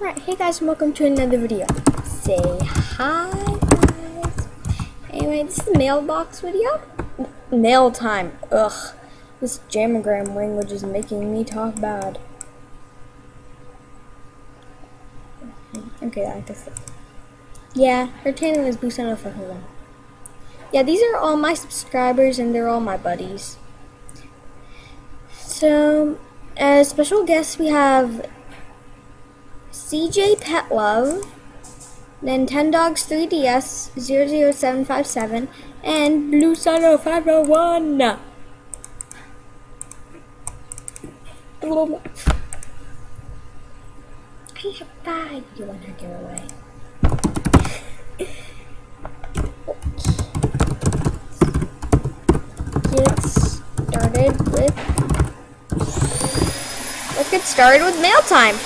Alright, hey guys, welcome to another video. Say hi, guys. Anyway, this is the mailbox video. Mail time. Ugh. This Jamagram language is making me talk bad. Okay, I guess. It Yeah, her channel is on for one. Yeah, these are all my subscribers and they're all my buddies. So, as special guests, we have CJ Pet Love, Nintendogs 3DS 00757, and Blue Sun 501. I have five. You want her giveaway? Get started with. Let's get started with mail time.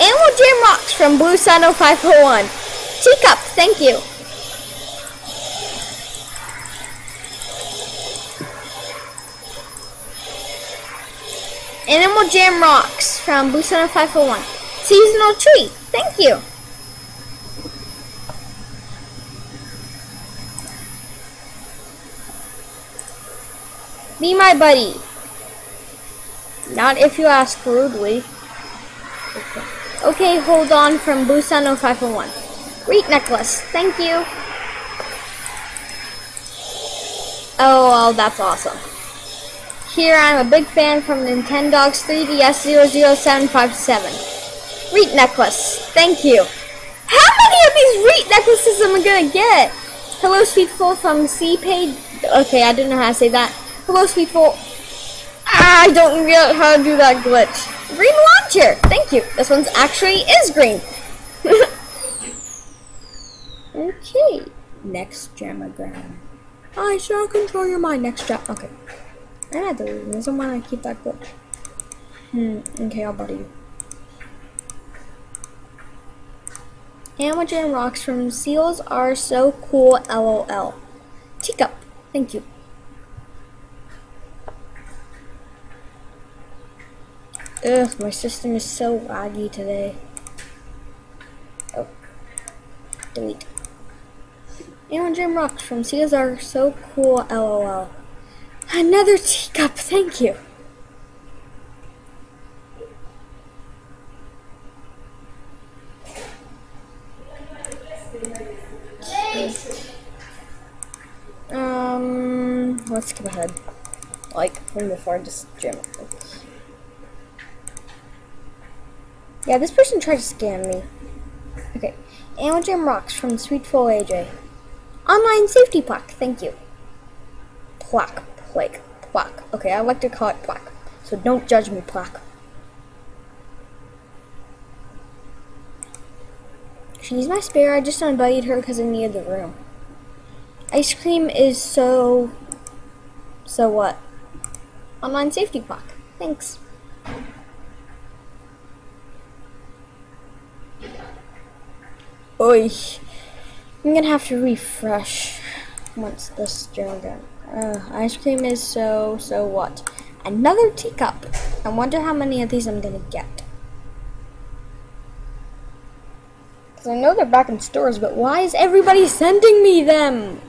Animal oh Jam Rocks from Blue Sun 0501. Teacup, thank you. Animal Jam Rocks from Blue Sun 0501. Seasonal tree, thank you. Be my buddy. Not if you ask rudely. Okay. Hold on from Blue Sun 0501. Great necklace, thank you. Oh, well, that's awesome. Here, I'm a big fan from Nintendogs 3DS 00757. Reet necklace, thank you. How many of these Reet necklaces am I gonna get? Hello, SweetFoal from C-Page. Okay, I don't know how to say that. Hello, SweetFoal. I don't get how to do that glitch. Green launcher! Thank you. This one's actually is green. okay. Next jamagram. I shall control your mind. Next jam. Okay. I had the reason why I keep that book. Hmm. Okay, I'll buddy you. Jam rocks from Seals are so cool. LOL. Teacup. Thank you. Ugh, my system is so laggy today. Oh. Delete. Animal Jam Rocks from CSR, so cool, lol. Another teacup, thank you. Um, let's skip ahead. Like, from the farthest gym. Yeah, this person tried to scam me. Okay. Jam Rocks from SweetFoal AJ. Online safety plaque, thank you. Plaque, plaque, plaque. Okay, I like to call it plaque. So don't judge me, plaque. She's my spare, I just invited her because I needed the room. Ice cream is so... So what? Online safety plaque. Thanks. Oi. I'm gonna have to refresh once this journal done. Uh, ice cream is so, so what? Another teacup. I wonder how many of these I'm gonna get. Because I know they're back in stores, but why is everybody sending me them?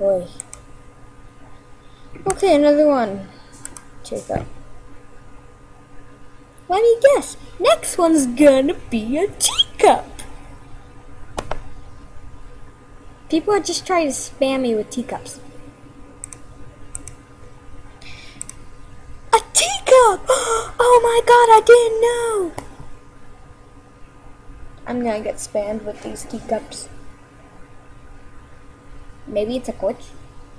Oi. Okay, another one. Teacup. Let me guess. Next one's gonna be a teacup. People are just trying to spam me with teacups. A teacup! Oh my god, I didn't know! I'm gonna get spammed with these teacups. Maybe it's a glitch?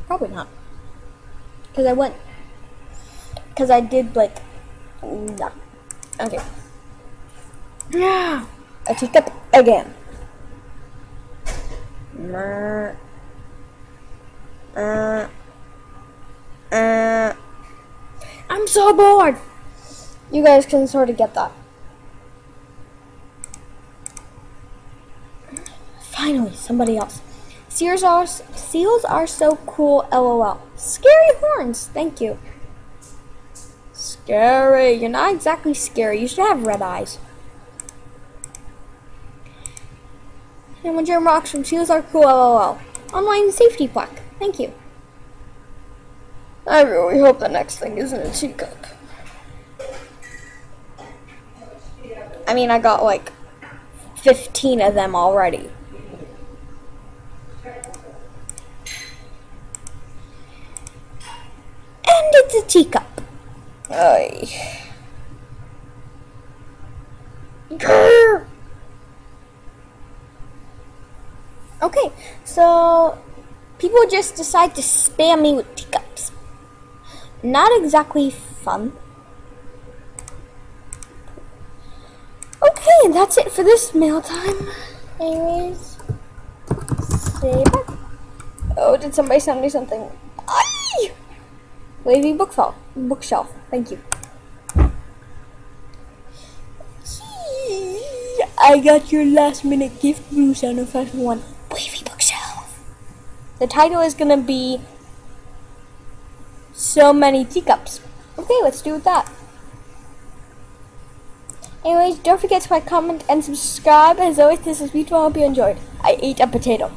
Probably not. Because I went. Because I did like. No. Okay. Yeah! A teacup again. Uh, uh, I'm so bored. You guys can sort of get that. Finally, somebody else. Seals are, seals are so cool, lol. Scary horns, thank you. Scary, you're not exactly scary. You should have red eyes. Hammer Jam rocks from Seals are cool, lol. Online safety plaque. Thank you. I really hope the next thing isn't a teacup. I mean, I got like 15 of them already. And it's a teacup. Ay. Grr. Okay, so people just decide to spam me with teacups. Not exactly fun. Okay, that's it for this mail time. Anyways, say bye. Oh, did somebody send me something? Ay! Wavy bookshelf. Bookshelf. Thank you. I got your last minute gift, Bruce, on a 501. Wavy bookshelf. The title is gonna be So Many Teacups. Okay, let's do that. Anyways, don't forget to like, comment, and subscribe. As always, this is Beautiful. I hope you enjoyed. I ate a potato.